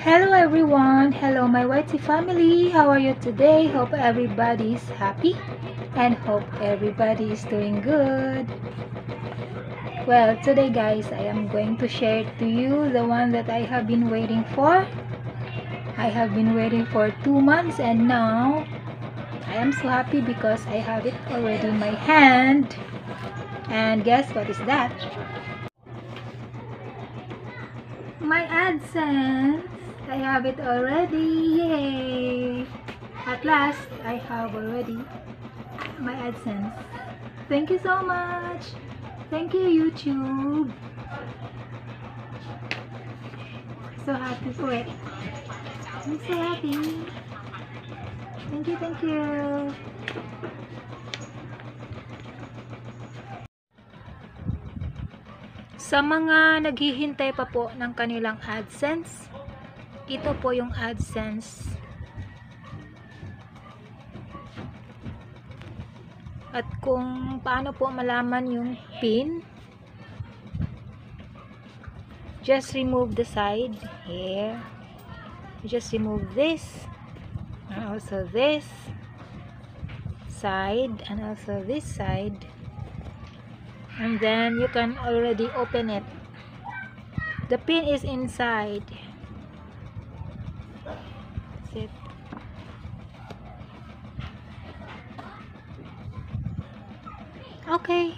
Hello everyone! Hello my YT family! How are you today? Hope everybody is happy and hope everybody is doing good. Well, today guys, I am going to share to you the one that I have been waiting for. I have been waiting for two months and now I am so happy because I have it already in my hand. And guess what is that? My AdSense! I have it already! Yay! At last, I have already my AdSense. Thank you so much! Thank you, YouTube! So happy for it. I'm so happy. Thank you, thank you. Sa mga naghihintay pa po ng kanilang AdSense, ito po yung AdSense. At kung paano po malaman yung pin, just remove the side here. Just remove this and also this side and also this side and then you can already open it the pin is inside okay.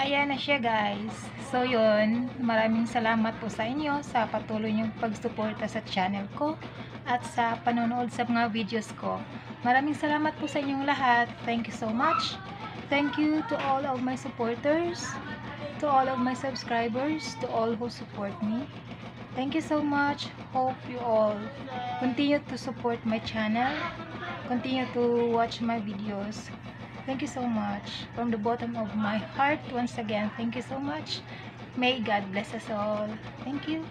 Ayan na siya guys. So yun, maraming salamat po sa inyo sa patuloy niyong pagsuporta sa channel ko at sa panonood sa mga videos ko. Maraming salamat po sa inyong lahat. Thank you so much. Thank you to all of my supporters, to all of my subscribers, to all who support me. Thank you so much. Hope you all continue to support my channel. Continue to watch my videos. Thank you so much. From the bottom of my heart, once again, thank you so much. May God bless us all. Thank you.